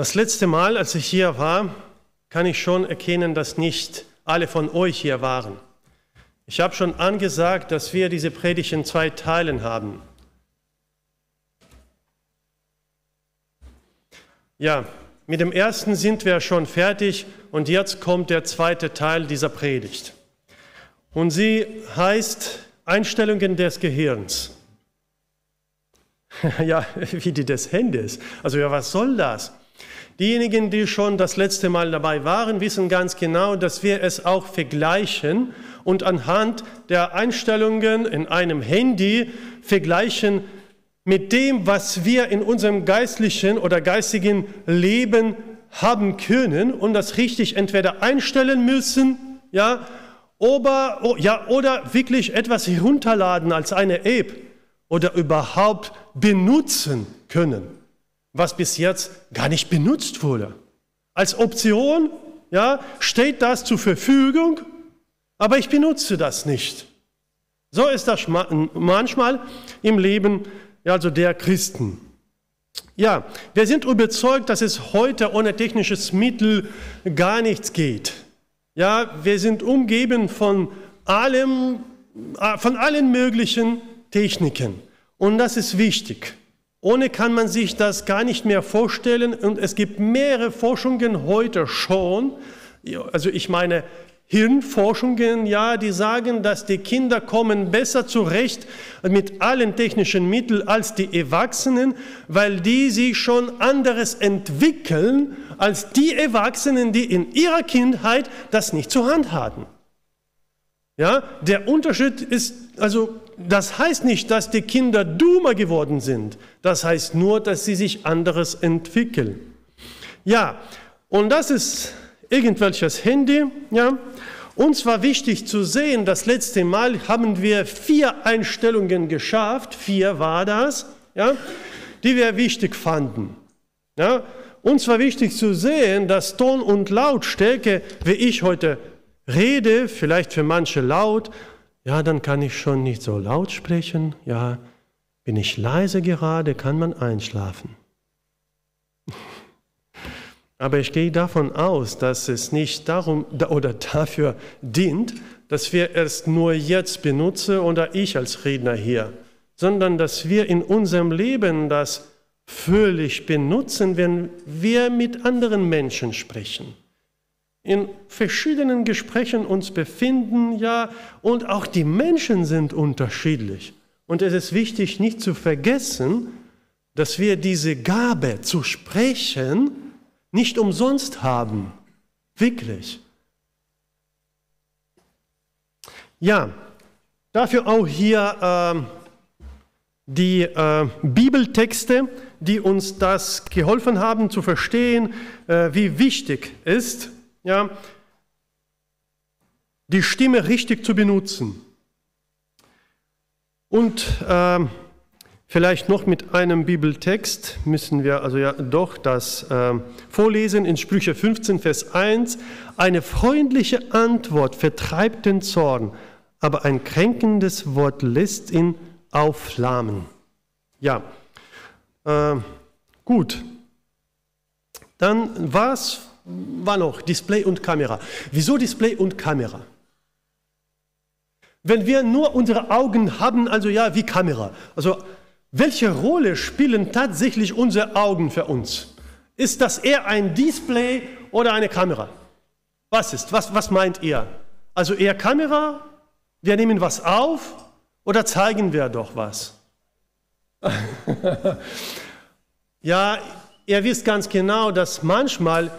Das letzte Mal, als ich hier war, kann ich schon erkennen, dass nicht alle von euch hier waren. Ich habe schon angesagt, dass wir diese Predigt in zwei Teilen haben. Ja, mit dem ersten sind wir schon fertig und jetzt kommt der zweite Teil dieser Predigt. Und sie heißt Einstellungen des Gehirns. ja, wie die des Händes. Also ja, was soll das? Diejenigen, die schon das letzte Mal dabei waren, wissen ganz genau, dass wir es auch vergleichen und anhand der Einstellungen in einem Handy vergleichen mit dem, was wir in unserem geistlichen oder geistigen Leben haben können und das richtig entweder einstellen müssen, ja, oder, ja, oder wirklich etwas herunterladen als eine App oder überhaupt benutzen können, was bis jetzt gar nicht benutzt wurde. Als Option ja, steht das zur Verfügung, aber ich benutze das nicht. So ist das manchmal im Leben also der Christen. Ja, wir sind überzeugt, dass es heute ohne technisches Mittel gar nichts geht. Ja, wir sind umgeben von allem, äh, von allen möglichen Techniken. Und das ist wichtig. Ohne kann man sich das gar nicht mehr vorstellen. Und es gibt mehrere Forschungen heute schon. Also ich meine Hirnforschungen, ja, die sagen, dass die Kinder kommen besser zurecht mit allen technischen Mitteln als die Erwachsenen, weil die sich schon anderes entwickeln als die Erwachsenen, die in ihrer Kindheit das nicht zur Hand hatten. Ja, der Unterschied ist, also das heißt nicht, dass die Kinder dummer geworden sind. Das heißt nur, dass sie sich anderes entwickeln. Ja, und das ist irgendwelches Handy. Ja, uns war wichtig zu sehen, das letzte Mal haben wir vier Einstellungen geschafft, vier war das, ja, die wir wichtig fanden. Ja, uns war wichtig zu sehen, dass Ton und Lautstärke, wie ich heute rede, vielleicht für manche laut, ja, dann kann ich schon nicht so laut sprechen, ja, bin ich leise gerade, kann man einschlafen. Aber ich gehe davon aus, dass es nicht darum oder dafür dient, dass wir es nur jetzt benutzen oder ich als Redner hier, sondern dass wir in unserem Leben das völlig benutzen, wenn wir mit anderen Menschen sprechen in verschiedenen Gesprächen uns befinden, ja, und auch die Menschen sind unterschiedlich. Und es ist wichtig, nicht zu vergessen, dass wir diese Gabe zu sprechen nicht umsonst haben. Wirklich. Ja, dafür auch hier äh, die äh, Bibeltexte, die uns das geholfen haben zu verstehen, äh, wie wichtig ist, ja, die Stimme richtig zu benutzen. Und äh, vielleicht noch mit einem Bibeltext müssen wir also ja doch das äh, vorlesen in Sprüche 15, Vers 1. Eine freundliche Antwort vertreibt den Zorn, aber ein kränkendes Wort lässt ihn aufflammen. Ja, äh, gut. Dann was war noch Display und Kamera. Wieso Display und Kamera? Wenn wir nur unsere Augen haben, also ja, wie Kamera. Also welche Rolle spielen tatsächlich unsere Augen für uns? Ist das eher ein Display oder eine Kamera? Was ist? Was, was meint ihr? Also eher Kamera? Wir nehmen was auf oder zeigen wir doch was? ja, ihr wisst ganz genau, dass manchmal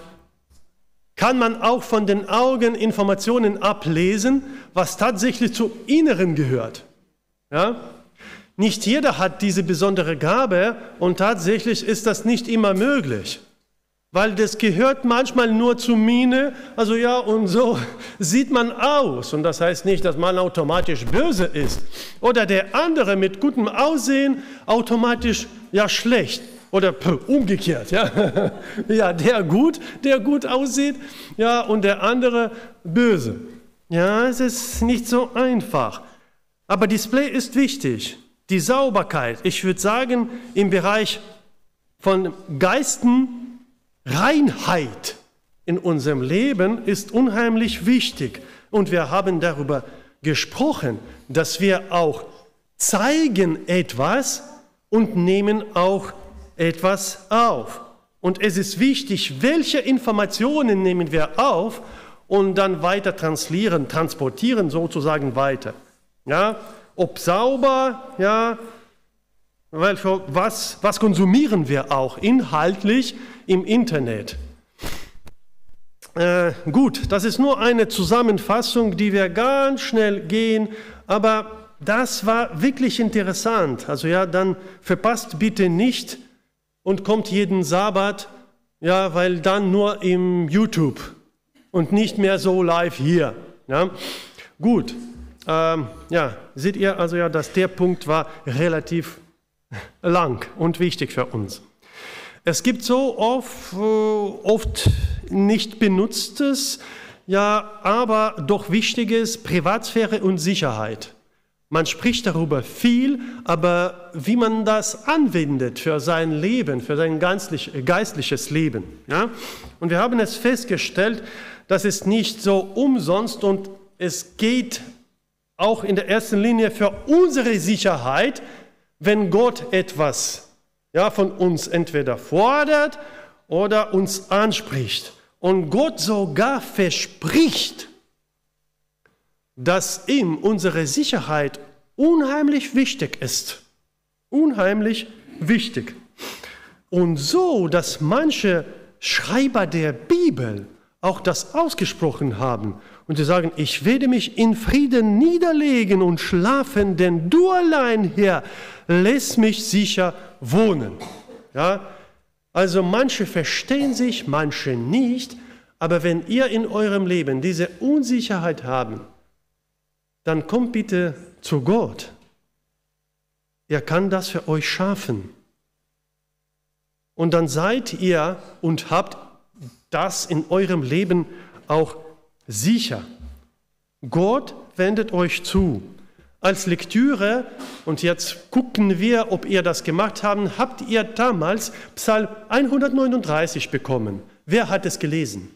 kann man auch von den Augen Informationen ablesen, was tatsächlich zum Inneren gehört. Ja? Nicht jeder hat diese besondere Gabe und tatsächlich ist das nicht immer möglich, weil das gehört manchmal nur zu Mine, also ja, und so sieht man aus. Und das heißt nicht, dass man automatisch böse ist oder der andere mit gutem Aussehen automatisch ja schlecht. Oder umgekehrt, ja. ja, der gut, der gut aussieht, ja, und der andere böse. Ja, es ist nicht so einfach. Aber Display ist wichtig. Die Sauberkeit, ich würde sagen, im Bereich von Geisten Reinheit in unserem Leben ist unheimlich wichtig. Und wir haben darüber gesprochen, dass wir auch zeigen etwas und nehmen auch etwas auf. Und es ist wichtig, welche Informationen nehmen wir auf und dann weiter translieren, transportieren sozusagen weiter. Ja, ob sauber, ja, weil für was, was konsumieren wir auch inhaltlich im Internet? Äh, gut, das ist nur eine Zusammenfassung, die wir ganz schnell gehen, aber das war wirklich interessant. Also ja, dann verpasst bitte nicht und kommt jeden Sabbat, ja, weil dann nur im YouTube und nicht mehr so live hier. Ja. Gut, ähm, ja, seht ihr also ja, dass der Punkt war relativ lang und wichtig für uns. Es gibt so oft, äh, oft nicht benutztes, ja, aber doch wichtiges Privatsphäre und Sicherheit. Man spricht darüber viel, aber wie man das anwendet für sein Leben, für sein geistliches Leben. Ja? Und wir haben es festgestellt, das ist nicht so umsonst und es geht auch in der ersten Linie für unsere Sicherheit, wenn Gott etwas ja, von uns entweder fordert oder uns anspricht. Und Gott sogar verspricht, dass ihm unsere Sicherheit unheimlich wichtig ist. Unheimlich wichtig. Und so, dass manche Schreiber der Bibel auch das ausgesprochen haben und sie sagen, ich werde mich in Frieden niederlegen und schlafen, denn du allein, Herr, lässt mich sicher wohnen. Ja? Also manche verstehen sich, manche nicht, aber wenn ihr in eurem Leben diese Unsicherheit habt, dann kommt bitte zu Gott. Er kann das für euch schaffen. Und dann seid ihr und habt das in eurem Leben auch sicher. Gott wendet euch zu. Als Lektüre, und jetzt gucken wir, ob ihr das gemacht habt, habt ihr damals Psalm 139 bekommen. Wer hat es gelesen?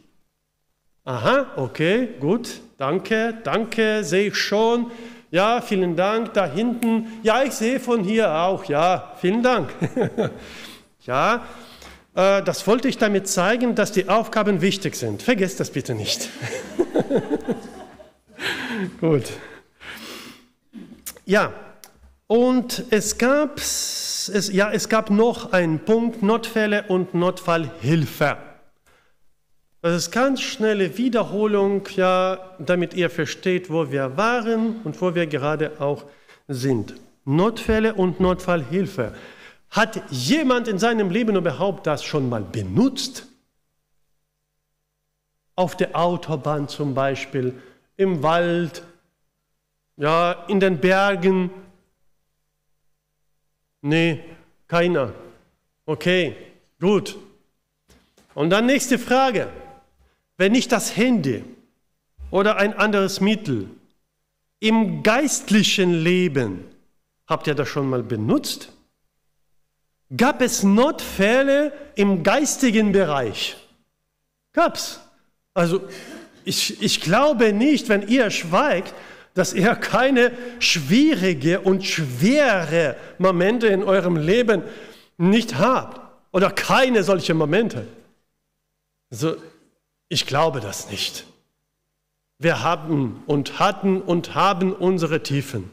Aha, okay, gut, danke, danke, sehe ich schon. Ja, vielen Dank, da hinten. Ja, ich sehe von hier auch. Ja, vielen Dank. ja, äh, das wollte ich damit zeigen, dass die Aufgaben wichtig sind. Vergesst das bitte nicht. Gut. Ja, und es gab, es, ja, es gab noch einen Punkt, Notfälle und Notfallhilfe. Das ist ganz schnelle Wiederholung, ja, damit ihr versteht, wo wir waren und wo wir gerade auch sind. Notfälle und Notfallhilfe. Hat jemand in seinem Leben überhaupt das schon mal benutzt? Auf der Autobahn zum Beispiel, im Wald, ja, in den Bergen? Nee, keiner. Okay, gut. Und dann nächste Frage. Wenn nicht das Handy oder ein anderes Mittel im geistlichen Leben, habt ihr das schon mal benutzt? Gab es Notfälle im geistigen Bereich? Gab's. Also ich, ich glaube nicht, wenn ihr schweigt, dass ihr keine schwierige und schwere Momente in eurem Leben nicht habt oder keine solche Momente. Also ich glaube das nicht. Wir haben und hatten und haben unsere Tiefen.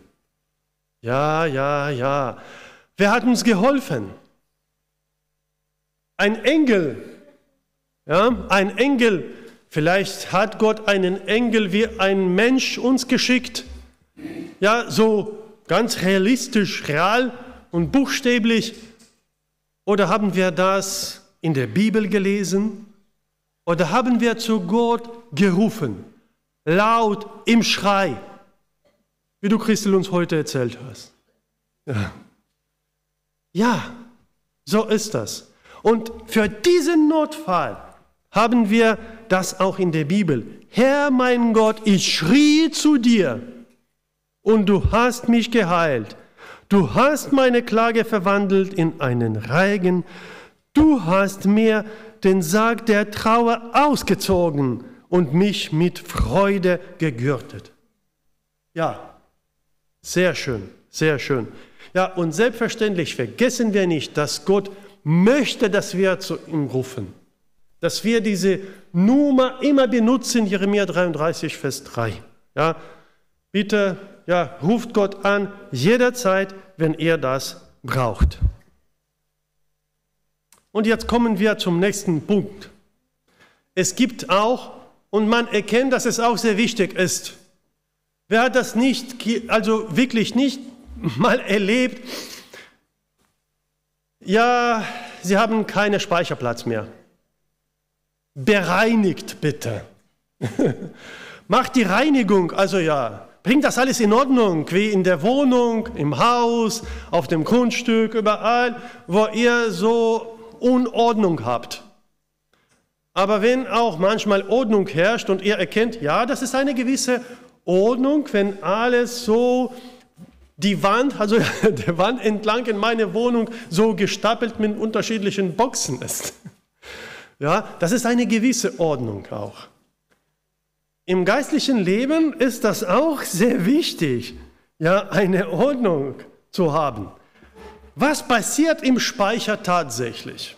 Ja, ja, ja. Wer hat uns geholfen? Ein Engel. Ja, ein Engel. Vielleicht hat Gott einen Engel wie ein Mensch uns geschickt. Ja, so ganz realistisch, real und buchstäblich. Oder haben wir das in der Bibel gelesen? Oder haben wir zu Gott gerufen, laut im Schrei, wie du Christel uns heute erzählt hast? Ja. ja, so ist das. Und für diesen Notfall haben wir das auch in der Bibel. Herr mein Gott, ich schrie zu dir und du hast mich geheilt. Du hast meine Klage verwandelt in einen Reigen Du hast mir den Sarg der Trauer ausgezogen und mich mit Freude gegürtet. Ja, sehr schön, sehr schön. Ja, und selbstverständlich vergessen wir nicht, dass Gott möchte, dass wir zu ihm rufen. Dass wir diese Nummer immer benutzen, Jeremia 33, Vers 3. Ja, bitte, ja, ruft Gott an, jederzeit, wenn ihr das braucht. Und jetzt kommen wir zum nächsten Punkt. Es gibt auch, und man erkennt, dass es auch sehr wichtig ist. Wer hat das nicht, also wirklich nicht mal erlebt? Ja, Sie haben keinen Speicherplatz mehr. Bereinigt bitte. Macht die Reinigung, also ja, bringt das alles in Ordnung, wie in der Wohnung, im Haus, auf dem Grundstück, überall, wo ihr so Unordnung habt. Aber wenn auch manchmal Ordnung herrscht und ihr erkennt, ja, das ist eine gewisse Ordnung, wenn alles so die Wand, also der Wand entlang in meine Wohnung so gestapelt mit unterschiedlichen Boxen ist. Ja, das ist eine gewisse Ordnung auch. Im geistlichen Leben ist das auch sehr wichtig, ja, eine Ordnung zu haben. Was passiert im Speicher tatsächlich?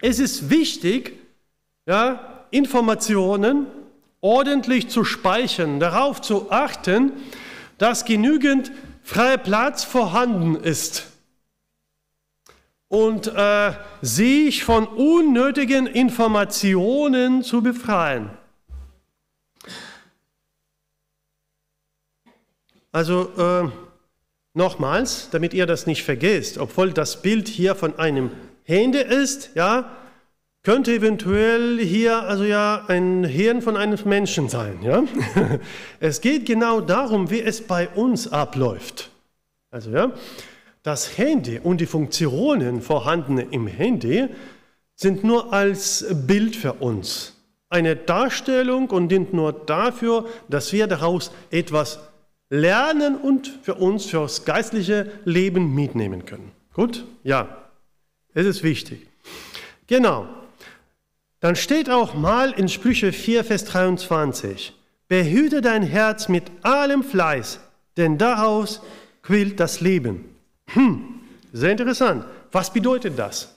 Es ist wichtig, ja, Informationen ordentlich zu speichern, darauf zu achten, dass genügend freier Platz vorhanden ist und äh, sich von unnötigen Informationen zu befreien. Also äh, nochmals, damit ihr das nicht vergesst, obwohl das Bild hier von einem Handy ist, ja, könnte eventuell hier also ja ein Hirn von einem Menschen sein. Ja? Es geht genau darum, wie es bei uns abläuft. Also ja, das Handy und die Funktionen vorhandene im Handy sind nur als Bild für uns. Eine Darstellung und dient nur dafür, dass wir daraus etwas lernen und für uns, fürs geistliche Leben mitnehmen können. Gut? Ja, es ist wichtig. Genau. Dann steht auch mal in Sprüche 4, Vers 23, behüte dein Herz mit allem Fleiß, denn daraus quillt das Leben. Hm, sehr interessant. Was bedeutet das?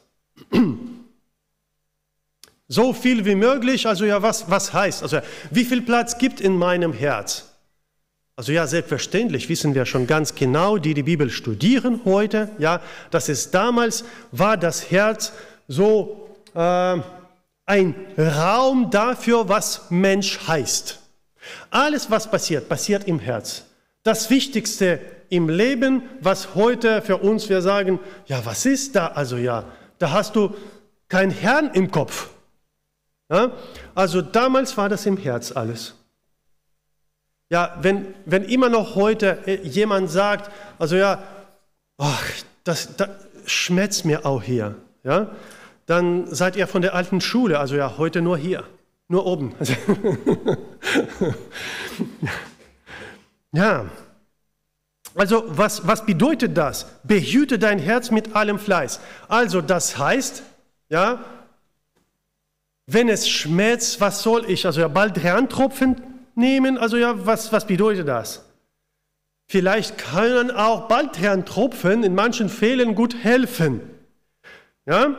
So viel wie möglich, also ja, was, was heißt? Also wie viel Platz gibt in meinem Herz? Also ja, selbstverständlich wissen wir schon ganz genau, die die Bibel studieren heute, ja, dass es damals war das Herz so äh, ein Raum dafür, was Mensch heißt. Alles, was passiert, passiert im Herz. Das Wichtigste im Leben, was heute für uns wir sagen, ja, was ist da? Also ja, da hast du kein Herrn im Kopf. Ja? Also damals war das im Herz alles. Ja, wenn, wenn immer noch heute äh, jemand sagt, also ja, ach, das, das schmerzt mir auch hier, ja, dann seid ihr von der alten Schule, also ja, heute nur hier, nur oben. ja, also was, was bedeutet das? Behüte dein Herz mit allem Fleiß. Also das heißt, ja, wenn es schmerzt, was soll ich? Also ja, bald Herrntropfen nehmen? Also ja, was, was bedeutet das? Vielleicht können auch Baldrian-Tropfen in manchen Fällen gut helfen. Ja,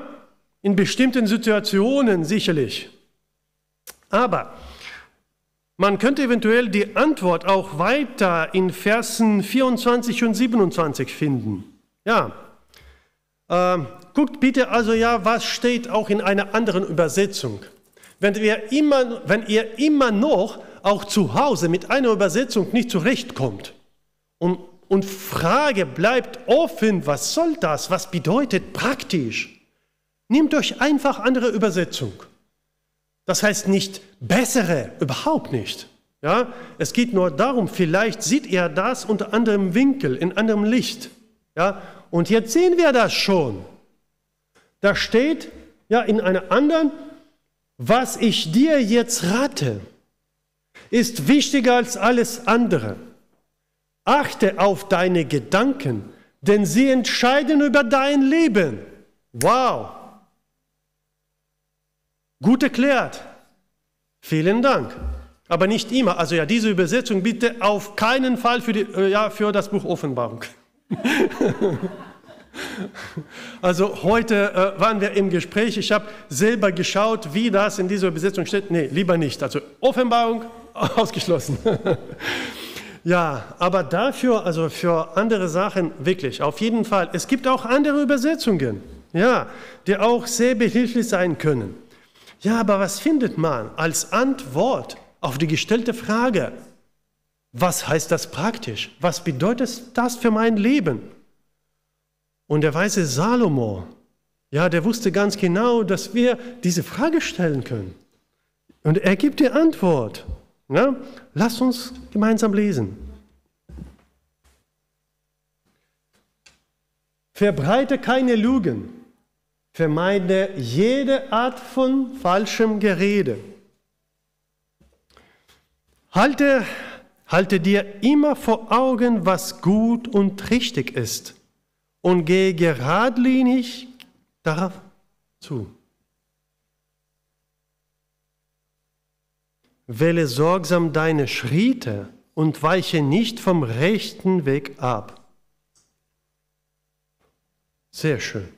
in bestimmten Situationen sicherlich. Aber man könnte eventuell die Antwort auch weiter in Versen 24 und 27 finden. Ja, äh, guckt bitte also ja, was steht auch in einer anderen Übersetzung. Wenn, wir immer, wenn ihr immer noch auch zu Hause mit einer Übersetzung nicht zurechtkommt und, und Frage bleibt offen, was soll das, was bedeutet praktisch, nehmt euch einfach andere Übersetzung. Das heißt nicht bessere, überhaupt nicht. Ja, es geht nur darum, vielleicht sieht ihr das unter anderem Winkel, in anderem Licht. Ja, und jetzt sehen wir das schon. Da steht ja in einer anderen, was ich dir jetzt rate ist wichtiger als alles andere. Achte auf deine Gedanken, denn sie entscheiden über dein Leben. Wow, Gut erklärt. Vielen Dank. Aber nicht immer. Also ja, diese Übersetzung bitte auf keinen Fall für, die, äh, ja, für das Buch Offenbarung. also heute äh, waren wir im Gespräch. Ich habe selber geschaut, wie das in dieser Übersetzung steht. Nee, lieber nicht. Also Offenbarung ausgeschlossen. ja, aber dafür, also für andere Sachen wirklich, auf jeden Fall. Es gibt auch andere Übersetzungen, ja, die auch sehr behilflich sein können. Ja, aber was findet man als Antwort auf die gestellte Frage, was heißt das praktisch? Was bedeutet das für mein Leben? Und der weise Salomo, ja, der wusste ganz genau, dass wir diese Frage stellen können. Und er gibt die Antwort. Ja? Lass uns gemeinsam lesen. Verbreite keine Lügen, vermeide jede Art von falschem Gerede. Halte, halte dir immer vor Augen, was gut und richtig ist und gehe geradlinig darauf zu. Wähle sorgsam deine Schritte und weiche nicht vom rechten Weg ab. Sehr schön.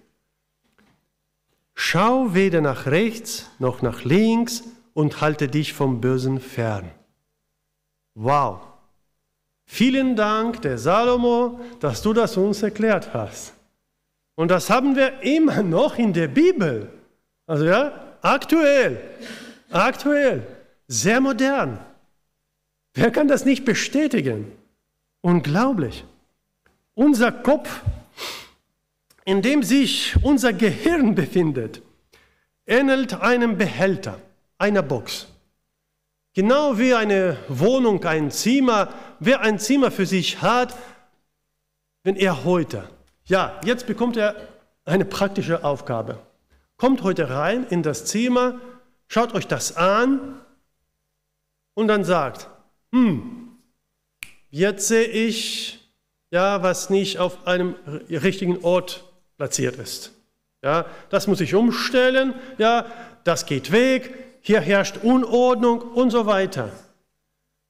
Schau weder nach rechts noch nach links und halte dich vom Bösen fern. Wow. Vielen Dank, der Salomo, dass du das uns erklärt hast. Und das haben wir immer noch in der Bibel. Also ja, aktuell, aktuell, sehr modern. Wer kann das nicht bestätigen? Unglaublich. Unser Kopf, in dem sich unser Gehirn befindet, ähnelt einem Behälter, einer Box. Genau wie eine Wohnung, ein Zimmer, wer ein Zimmer für sich hat, wenn er heute, ja, jetzt bekommt er eine praktische Aufgabe. Kommt heute rein in das Zimmer, schaut euch das an und dann sagt, hm, jetzt sehe ich, ja, was nicht auf einem richtigen Ort platziert ist. Ja, das muss ich umstellen, ja, das geht weg, hier herrscht Unordnung und so weiter.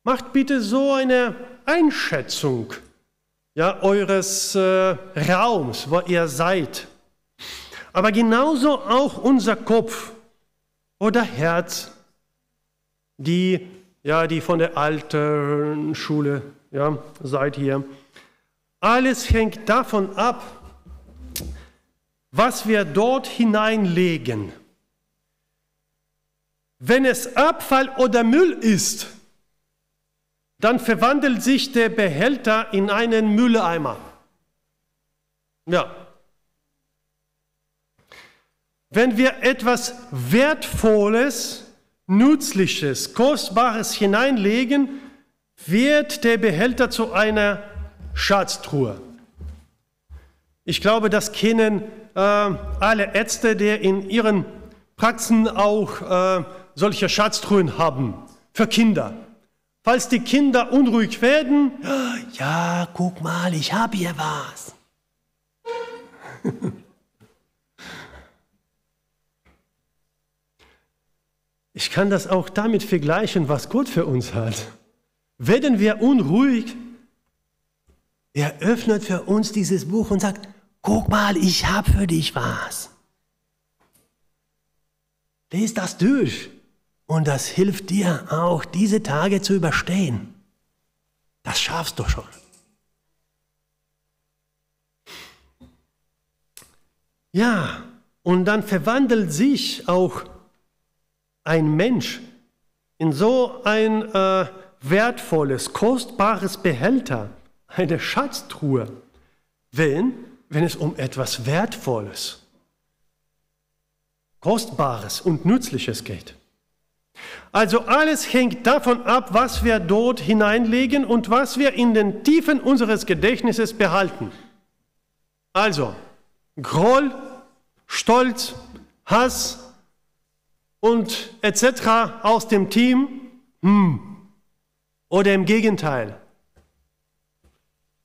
Macht bitte so eine Einschätzung ja, eures äh, Raums, wo ihr seid. Aber genauso auch unser Kopf oder Herz, die, ja, die von der alten Schule ja, seid hier. Alles hängt davon ab, was wir dort hineinlegen. Wenn es Abfall oder Müll ist, dann verwandelt sich der Behälter in einen Mülleimer. Ja. Wenn wir etwas Wertvolles, Nützliches, Kostbares hineinlegen, wird der Behälter zu einer Schatztruhe. Ich glaube, das kennen äh, alle Ärzte, die in ihren Praxen auch äh, solche Schatztruhen haben für Kinder. Falls die Kinder unruhig werden, ja, guck mal, ich habe hier was. Ich kann das auch damit vergleichen, was Gott für uns hat. Werden wir unruhig, er öffnet für uns dieses Buch und sagt, guck mal, ich habe für dich was. Lies das durch. Und das hilft dir auch, diese Tage zu überstehen. Das schaffst du schon. Ja, und dann verwandelt sich auch ein Mensch in so ein äh, wertvolles, kostbares Behälter, eine Schatztruhe, wenn, wenn es um etwas Wertvolles, Kostbares und Nützliches geht. Also alles hängt davon ab, was wir dort hineinlegen und was wir in den Tiefen unseres Gedächtnisses behalten. Also Groll, Stolz, Hass und etc. aus dem Team hm. oder im Gegenteil.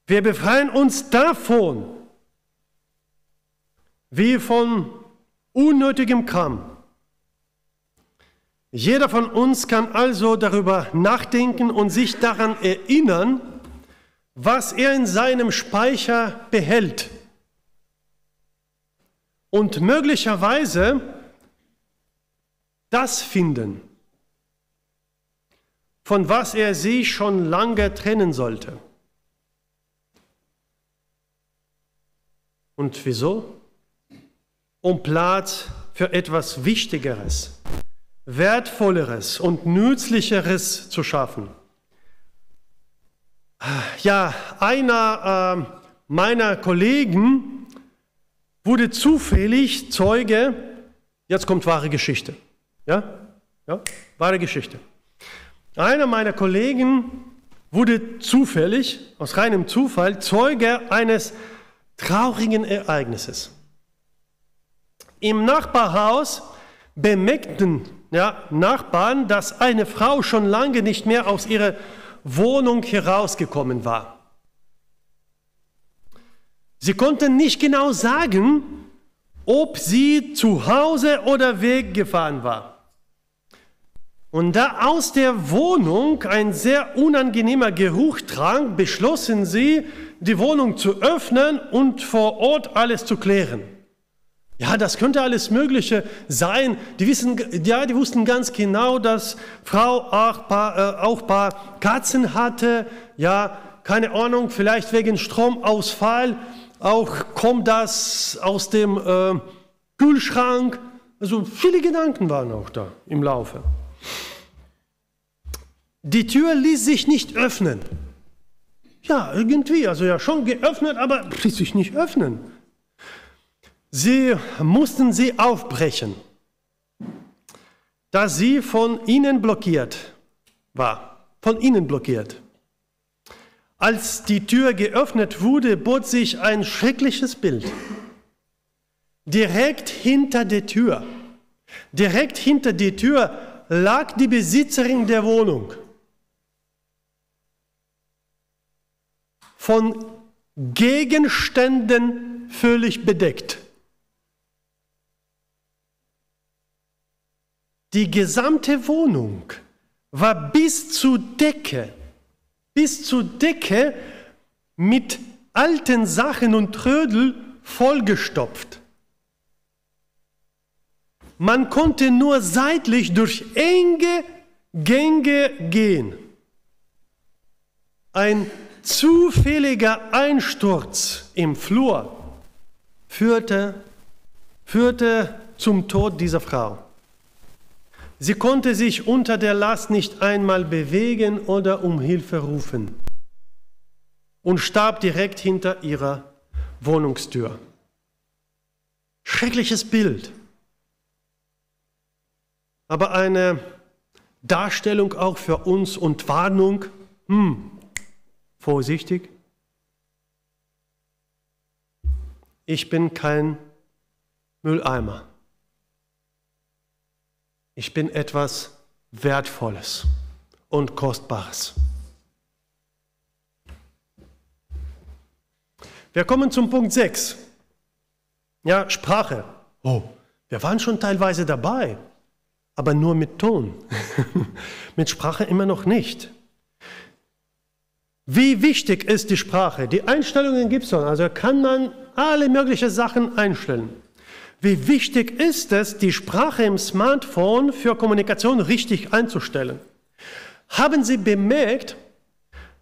Wir befreien uns davon, wie von unnötigem Kram Jeder von uns kann also darüber nachdenken und sich daran erinnern, was er in seinem Speicher behält. Und möglicherweise das finden, von was er sich schon lange trennen sollte. Und wieso? Um Platz für etwas Wichtigeres, Wertvolleres und Nützlicheres zu schaffen. Ja, einer äh, meiner Kollegen wurde zufällig Zeuge, jetzt kommt wahre Geschichte. Ja, ja, wahre Geschichte. Einer meiner Kollegen wurde zufällig, aus reinem Zufall, Zeuge eines traurigen Ereignisses. Im Nachbarhaus bemerkten ja, Nachbarn, dass eine Frau schon lange nicht mehr aus ihrer Wohnung herausgekommen war. Sie konnten nicht genau sagen, ob sie zu Hause oder weggefahren war. Und da aus der Wohnung ein sehr unangenehmer Geruch drang, beschlossen sie, die Wohnung zu öffnen und vor Ort alles zu klären. Ja, das könnte alles Mögliche sein. Die, wissen, ja, die wussten ganz genau, dass Frau auch paar, äh, auch paar Katzen hatte. Ja, keine Ahnung, vielleicht wegen Stromausfall. Auch kommt das aus dem äh, Kühlschrank. Also viele Gedanken waren auch da im Laufe. Die Tür ließ sich nicht öffnen. Ja, irgendwie, also ja schon geöffnet, aber ließ sich nicht öffnen. Sie mussten sie aufbrechen, da sie von ihnen blockiert war, von ihnen blockiert. Als die Tür geöffnet wurde, bot sich ein schreckliches Bild. Direkt hinter der Tür, direkt hinter der Tür lag die Besitzerin der Wohnung. Von Gegenständen völlig bedeckt. Die gesamte Wohnung war bis zur Decke, bis zur Decke mit alten Sachen und Trödel vollgestopft. Man konnte nur seitlich durch enge Gänge gehen. Ein zufälliger Einsturz im Flur führte, führte zum Tod dieser Frau. Sie konnte sich unter der Last nicht einmal bewegen oder um Hilfe rufen und starb direkt hinter ihrer Wohnungstür. Schreckliches Bild, aber eine Darstellung auch für uns und Warnung. Hm, vorsichtig. Ich bin kein Mülleimer. Ich bin etwas Wertvolles und Kostbares. Wir kommen zum Punkt 6. Ja, Sprache. Oh, wir waren schon teilweise dabei, aber nur mit Ton. mit Sprache immer noch nicht. Wie wichtig ist die Sprache? Die Einstellungen gibt es schon, also kann man alle möglichen Sachen einstellen. Wie wichtig ist es, die Sprache im Smartphone für Kommunikation richtig einzustellen? Haben Sie bemerkt,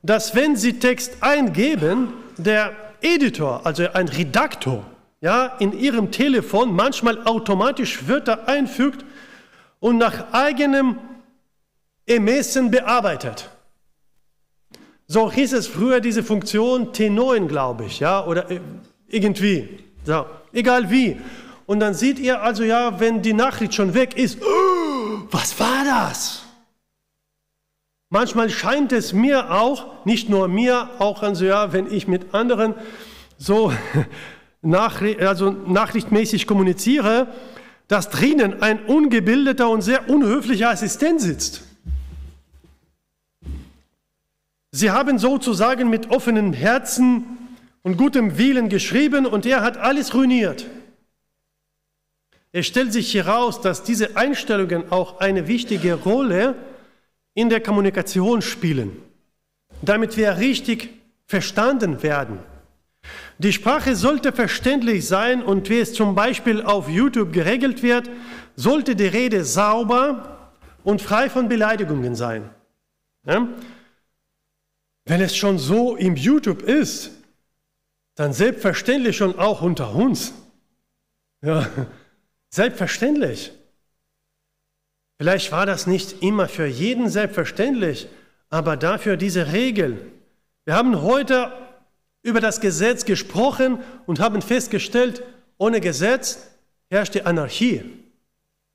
dass wenn Sie Text eingeben, der Editor, also ein Redaktor, ja, in Ihrem Telefon manchmal automatisch Wörter einfügt und nach eigenem Ermessen bearbeitet. So hieß es früher diese Funktion Tenoin, glaube ich, ja, oder äh, irgendwie. So, egal wie. Und dann seht ihr also ja, wenn die Nachricht schon weg ist, oh, was war das? Manchmal scheint es mir auch, nicht nur mir, auch also ja, wenn ich mit anderen so Nachricht, also nachrichtmäßig kommuniziere, dass drinnen ein ungebildeter und sehr unhöflicher Assistent sitzt. Sie haben sozusagen mit offenem Herzen und gutem Willen geschrieben und er hat alles ruiniert. Es stellt sich heraus, dass diese Einstellungen auch eine wichtige Rolle in der Kommunikation spielen, damit wir richtig verstanden werden. Die Sprache sollte verständlich sein und wie es zum Beispiel auf YouTube geregelt wird, sollte die Rede sauber und frei von Beleidigungen sein. Ja? Wenn es schon so im YouTube ist, dann selbstverständlich schon auch unter uns. Ja, selbstverständlich. Vielleicht war das nicht immer für jeden selbstverständlich, aber dafür diese Regel. Wir haben heute über das Gesetz gesprochen und haben festgestellt, ohne Gesetz herrscht die Anarchie.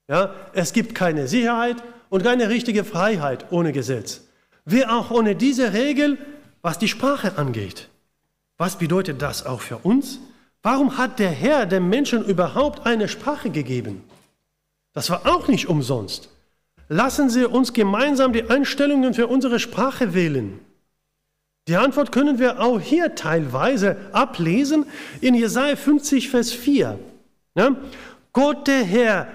Ja, es gibt keine Sicherheit und keine richtige Freiheit ohne Gesetz. Wie auch ohne diese Regel, was die Sprache angeht. Was bedeutet das auch für uns? Warum hat der Herr dem Menschen überhaupt eine Sprache gegeben? Das war auch nicht umsonst. Lassen Sie uns gemeinsam die Einstellungen für unsere Sprache wählen. Die Antwort können wir auch hier teilweise ablesen in Jesaja 50, Vers 4. Ja? Gott der Herr,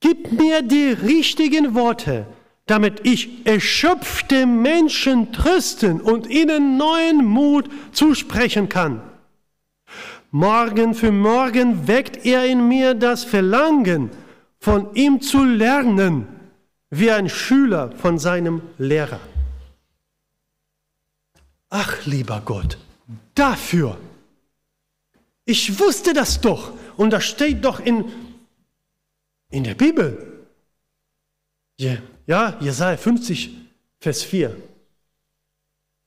gib mir die richtigen Worte, damit ich erschöpfte Menschen trösten und ihnen neuen Mut zusprechen kann. Morgen für morgen weckt er in mir das Verlangen, von ihm zu lernen, wie ein Schüler von seinem Lehrer. Ach, lieber Gott, dafür. Ich wusste das doch. Und das steht doch in, in der Bibel. Ja, Jesaja 50, Vers 4.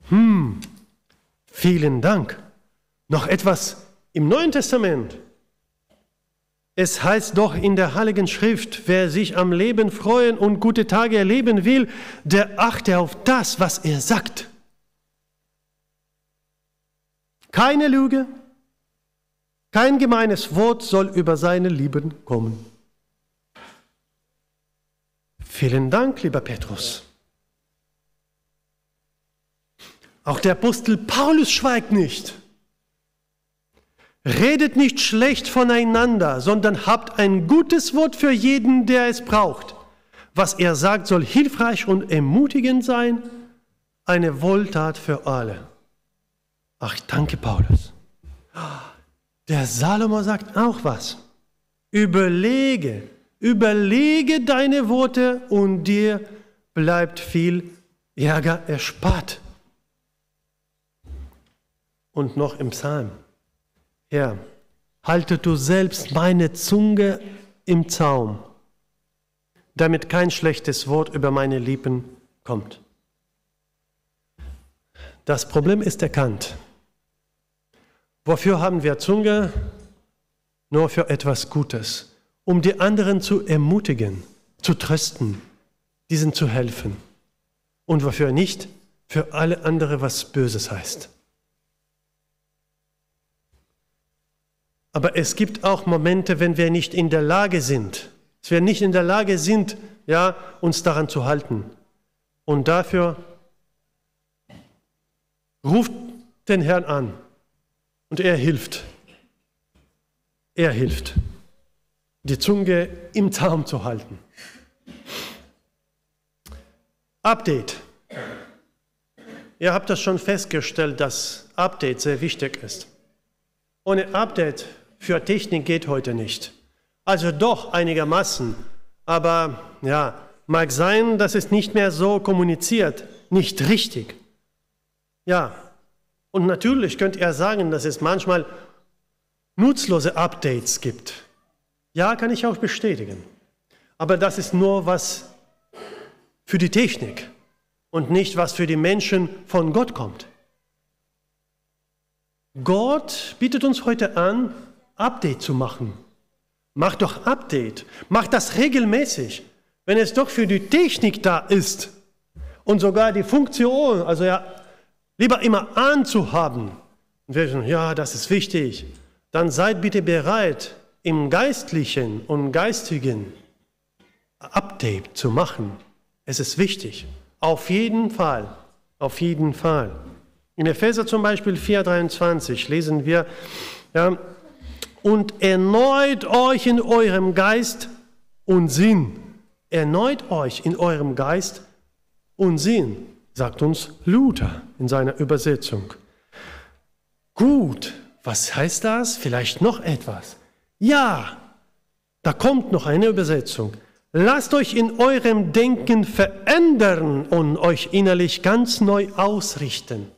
Hm, vielen Dank. Noch etwas im Neuen Testament. Es heißt doch in der Heiligen Schrift, wer sich am Leben freuen und gute Tage erleben will, der achte auf das, was er sagt. Keine Lüge, kein gemeines Wort soll über seine Lieben kommen. Vielen Dank, lieber Petrus. Auch der Apostel Paulus schweigt nicht. Redet nicht schlecht voneinander, sondern habt ein gutes Wort für jeden, der es braucht. Was er sagt, soll hilfreich und ermutigend sein, eine Wohltat für alle. Ach, danke, Paulus. Der Salomo sagt auch was. Überlege, Überlege deine Worte und dir bleibt viel Ärger erspart. Und noch im Psalm. Herr, halte du selbst meine Zunge im Zaum, damit kein schlechtes Wort über meine Lippen kommt. Das Problem ist erkannt. Wofür haben wir Zunge? Nur für etwas Gutes um die anderen zu ermutigen, zu trösten, diesen zu helfen. Und wofür nicht? Für alle andere, was Böses heißt. Aber es gibt auch Momente, wenn wir nicht in der Lage sind, dass wir nicht in der Lage sind, ja, uns daran zu halten. Und dafür ruft den Herrn an und er hilft. Er hilft die Zunge im Zaum zu halten. Update. Ihr habt das schon festgestellt, dass Update sehr wichtig ist. Ohne Update für Technik geht heute nicht. Also doch einigermaßen, aber ja, mag sein, dass es nicht mehr so kommuniziert, nicht richtig. Ja, und natürlich könnt ihr sagen, dass es manchmal nutzlose Updates gibt. Ja, kann ich auch bestätigen. Aber das ist nur was für die Technik und nicht was für die Menschen von Gott kommt. Gott bietet uns heute an, Update zu machen. Mach doch Update. Mach das regelmäßig. Wenn es doch für die Technik da ist und sogar die Funktion, also ja, lieber immer anzuhaben. Und wir sagen, ja, das ist wichtig. Dann seid bitte bereit, im Geistlichen und Geistigen Update zu machen. Es ist wichtig. Auf jeden Fall. Auf jeden Fall. In Epheser zum Beispiel 4,23 lesen wir, ja, und erneut euch in eurem Geist und Sinn. Erneut euch in eurem Geist und Sinn, sagt uns Luther in seiner Übersetzung. Gut, was heißt das? Vielleicht noch etwas. Ja, da kommt noch eine Übersetzung. Lasst euch in eurem Denken verändern und euch innerlich ganz neu ausrichten.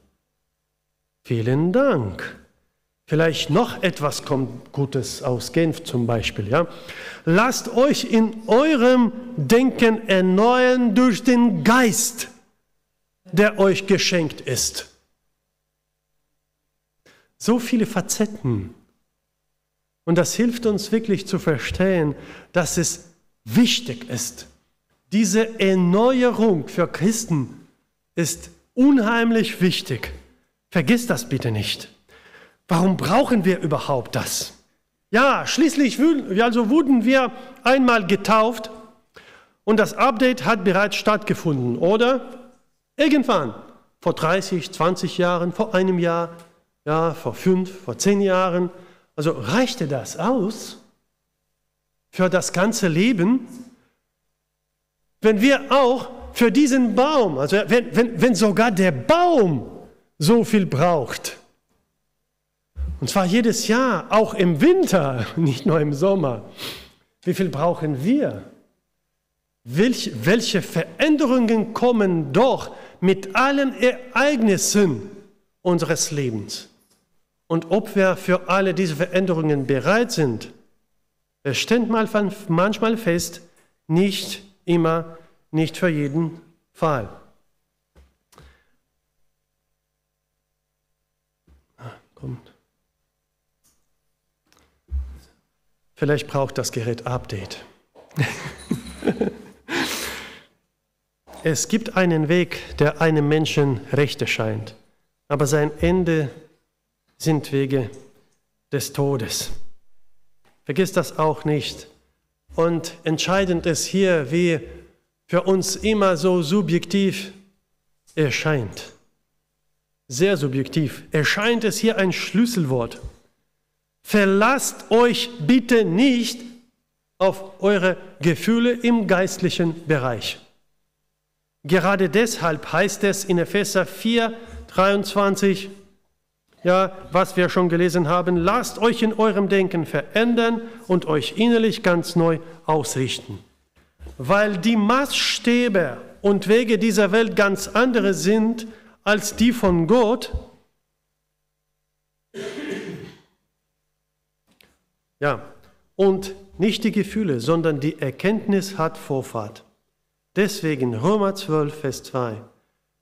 Vielen Dank. Vielleicht noch etwas kommt Gutes aus Genf zum Beispiel. Ja? Lasst euch in eurem Denken erneuern durch den Geist, der euch geschenkt ist. So viele Facetten. Und das hilft uns wirklich zu verstehen, dass es wichtig ist. Diese Erneuerung für Christen ist unheimlich wichtig. Vergiss das bitte nicht. Warum brauchen wir überhaupt das? Ja, schließlich also wurden wir einmal getauft und das Update hat bereits stattgefunden, oder? Irgendwann, vor 30, 20 Jahren, vor einem Jahr, ja, vor fünf, vor zehn Jahren. Also reichte das aus? für das ganze Leben, wenn wir auch für diesen Baum, also wenn, wenn, wenn sogar der Baum so viel braucht, und zwar jedes Jahr, auch im Winter, nicht nur im Sommer, wie viel brauchen wir? Welch, welche Veränderungen kommen doch mit allen Ereignissen unseres Lebens? Und ob wir für alle diese Veränderungen bereit sind, es stellt manchmal fest, nicht immer, nicht für jeden Fall. Ah. Vielleicht braucht das Gerät Update. es gibt einen Weg, der einem Menschen recht erscheint, aber sein Ende sind Wege des Todes. Vergiss das auch nicht. Und entscheidend ist hier, wie für uns immer so subjektiv erscheint. Sehr subjektiv erscheint es hier ein Schlüsselwort. Verlasst euch bitte nicht auf eure Gefühle im geistlichen Bereich. Gerade deshalb heißt es in Epheser 4, 23, ja, was wir schon gelesen haben, lasst euch in eurem Denken verändern und euch innerlich ganz neu ausrichten. Weil die Maßstäbe und Wege dieser Welt ganz andere sind als die von Gott, ja, und nicht die Gefühle, sondern die Erkenntnis hat Vorfahrt. Deswegen Römer 12, Vers 2.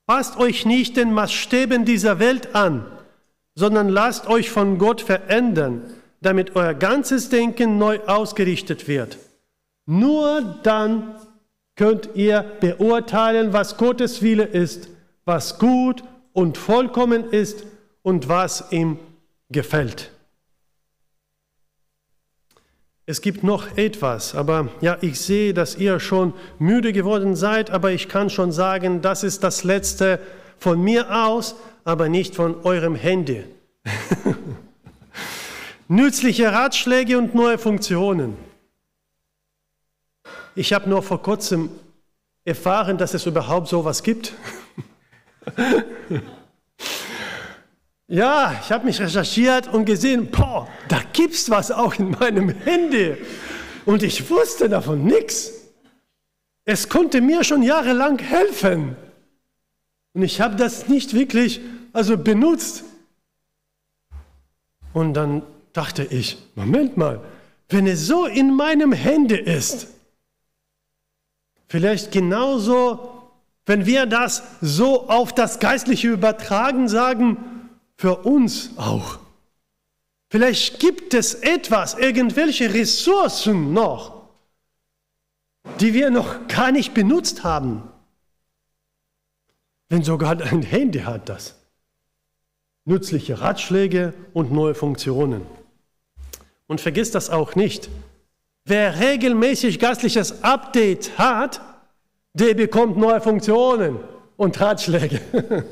Passt euch nicht den Maßstäben dieser Welt an, sondern lasst euch von Gott verändern, damit euer ganzes Denken neu ausgerichtet wird. Nur dann könnt ihr beurteilen, was Gottes Wille ist, was gut und vollkommen ist und was ihm gefällt. Es gibt noch etwas, aber ja, ich sehe, dass ihr schon müde geworden seid, aber ich kann schon sagen, das ist das Letzte von mir aus, aber nicht von eurem Handy. Nützliche Ratschläge und neue Funktionen. Ich habe nur vor kurzem erfahren, dass es überhaupt sowas gibt. ja, ich habe mich recherchiert und gesehen, boah, da gibt's was auch in meinem Handy. Und ich wusste davon nichts. Es konnte mir schon jahrelang helfen. Und ich habe das nicht wirklich also benutzt. Und dann dachte ich, Moment mal, wenn es so in meinem Handy ist, vielleicht genauso, wenn wir das so auf das Geistliche übertragen, sagen, für uns auch. Vielleicht gibt es etwas, irgendwelche Ressourcen noch, die wir noch gar nicht benutzt haben. Wenn sogar ein Handy hat das. Nützliche Ratschläge und neue Funktionen. Und vergiss das auch nicht. Wer regelmäßig geistliches Update hat, der bekommt neue Funktionen und Ratschläge.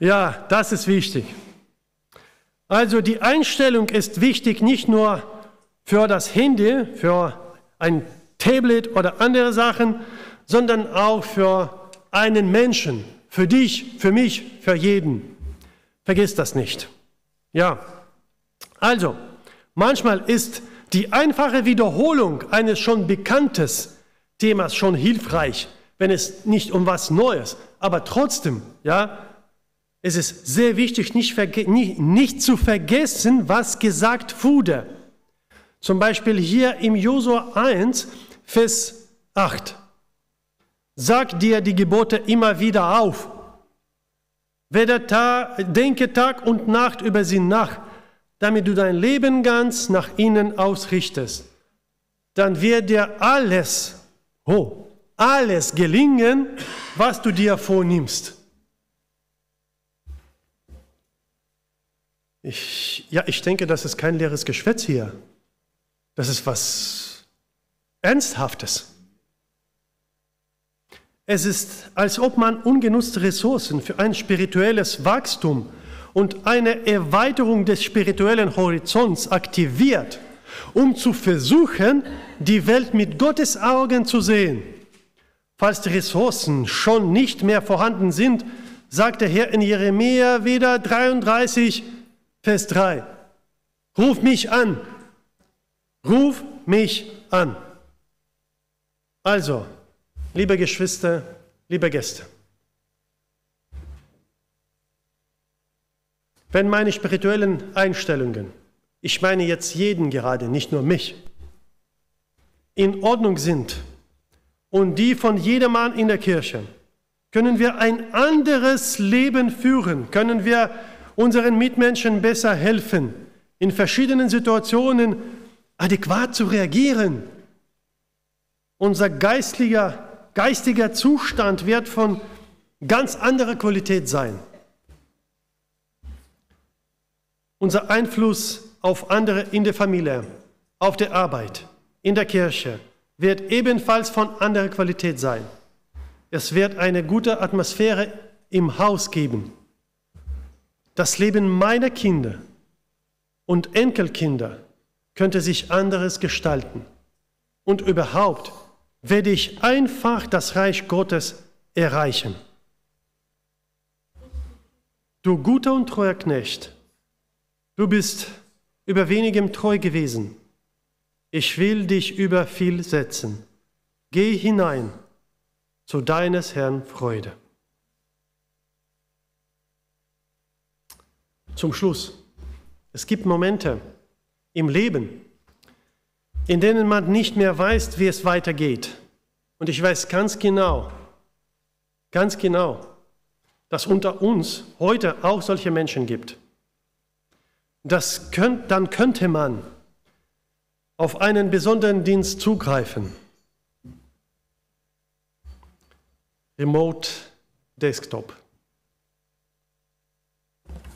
ja, das ist wichtig. Also die Einstellung ist wichtig, nicht nur für das Handy, für ein Tablet oder andere Sachen, sondern auch für einen Menschen, für dich, für mich, für jeden. Vergiss das nicht. Ja, also, manchmal ist die einfache Wiederholung eines schon bekanntes Themas schon hilfreich, wenn es nicht um was Neues, aber trotzdem, ja, es ist sehr wichtig, nicht, nicht, nicht zu vergessen, was gesagt wurde. Zum Beispiel hier im Josua 1, Vers 8. Sag dir die Gebote immer wieder auf. Werde Tag, denke Tag und Nacht über sie nach, damit du dein Leben ganz nach innen ausrichtest. Dann wird dir alles, oh, alles gelingen, was du dir vornimmst. Ich, ja, ich denke, das ist kein leeres Geschwätz hier. Das ist was Ernsthaftes. Es ist, als ob man ungenutzte Ressourcen für ein spirituelles Wachstum und eine Erweiterung des spirituellen Horizonts aktiviert, um zu versuchen, die Welt mit Gottes Augen zu sehen. Falls die Ressourcen schon nicht mehr vorhanden sind, sagt der Herr in Jeremia wieder 33, Vers 3. Ruf mich an. Ruf mich an. Also, liebe Geschwister, liebe Gäste, wenn meine spirituellen Einstellungen, ich meine jetzt jeden gerade, nicht nur mich, in Ordnung sind und die von jedermann in der Kirche, können wir ein anderes Leben führen, können wir unseren Mitmenschen besser helfen, in verschiedenen Situationen adäquat zu reagieren. Unser geistlicher, geistiger Zustand wird von ganz anderer Qualität sein. Unser Einfluss auf andere in der Familie, auf der Arbeit, in der Kirche wird ebenfalls von anderer Qualität sein. Es wird eine gute Atmosphäre im Haus geben das Leben meiner Kinder und Enkelkinder könnte sich anderes gestalten. Und überhaupt werde ich einfach das Reich Gottes erreichen. Du guter und treuer Knecht, du bist über wenigem treu gewesen. Ich will dich über viel setzen. Geh hinein zu deines Herrn Freude. Zum Schluss. Es gibt Momente im Leben, in denen man nicht mehr weiß, wie es weitergeht. Und ich weiß ganz genau, ganz genau, dass unter uns heute auch solche Menschen gibt. Das könnt, dann könnte man auf einen besonderen Dienst zugreifen. Remote Desktop.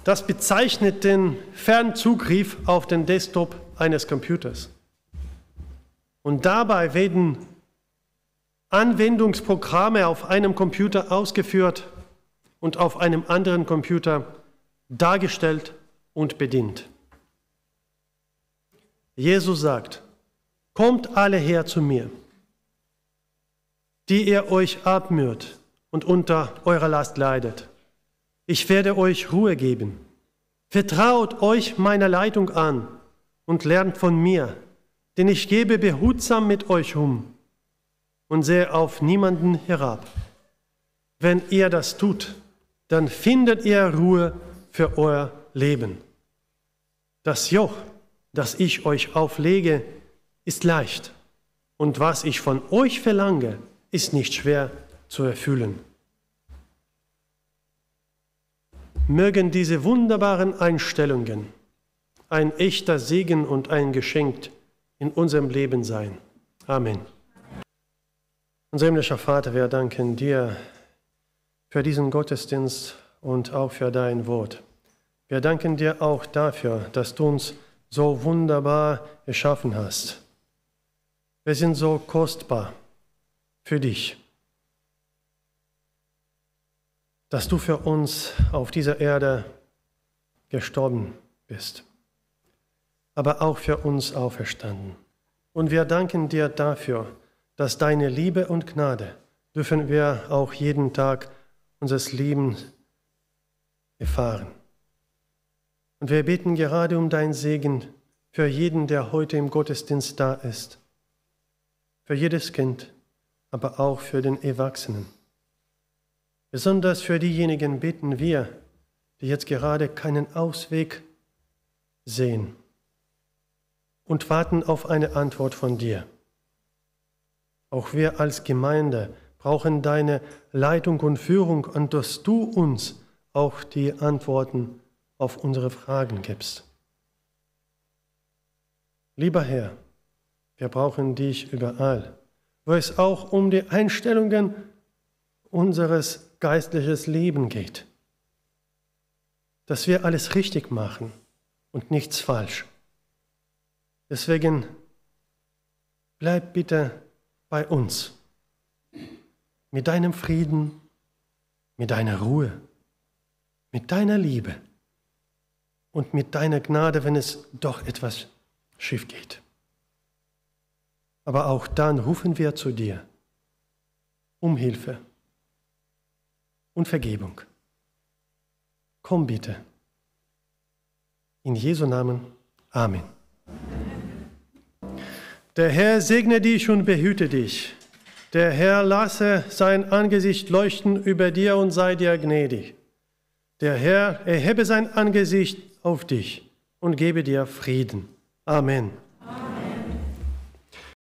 Das bezeichnet den Fernzugriff auf den Desktop eines Computers. Und dabei werden Anwendungsprogramme auf einem Computer ausgeführt und auf einem anderen Computer dargestellt und bedient. Jesus sagt, kommt alle her zu mir, die ihr euch abmüht und unter eurer Last leidet ich werde euch Ruhe geben. Vertraut euch meiner Leitung an und lernt von mir, denn ich gebe behutsam mit euch um und sehe auf niemanden herab. Wenn ihr das tut, dann findet ihr Ruhe für euer Leben. Das Joch, das ich euch auflege, ist leicht, und was ich von euch verlange, ist nicht schwer zu erfüllen. Mögen diese wunderbaren Einstellungen ein echter Segen und ein Geschenk in unserem Leben sein. Amen. Unser himmlischer Vater, wir danken dir für diesen Gottesdienst und auch für dein Wort. Wir danken dir auch dafür, dass du uns so wunderbar erschaffen hast. Wir sind so kostbar für dich dass du für uns auf dieser Erde gestorben bist, aber auch für uns auferstanden. Und wir danken dir dafür, dass deine Liebe und Gnade dürfen wir auch jeden Tag unseres Lebens erfahren. Und wir beten gerade um deinen Segen für jeden, der heute im Gottesdienst da ist, für jedes Kind, aber auch für den Erwachsenen. Besonders für diejenigen beten wir, die jetzt gerade keinen Ausweg sehen und warten auf eine Antwort von dir. Auch wir als Gemeinde brauchen deine Leitung und Führung und dass du uns auch die Antworten auf unsere Fragen gibst. Lieber Herr, wir brauchen dich überall, wo es auch um die Einstellungen unseres geistlichen Lebens geht, dass wir alles richtig machen und nichts falsch. Deswegen bleib bitte bei uns mit deinem Frieden, mit deiner Ruhe, mit deiner Liebe und mit deiner Gnade, wenn es doch etwas schief geht. Aber auch dann rufen wir zu dir um Hilfe und Vergebung. Komm bitte. In Jesu Namen. Amen. Der Herr segne dich und behüte dich. Der Herr lasse sein Angesicht leuchten über dir und sei dir gnädig. Der Herr erhebe sein Angesicht auf dich und gebe dir Frieden. Amen.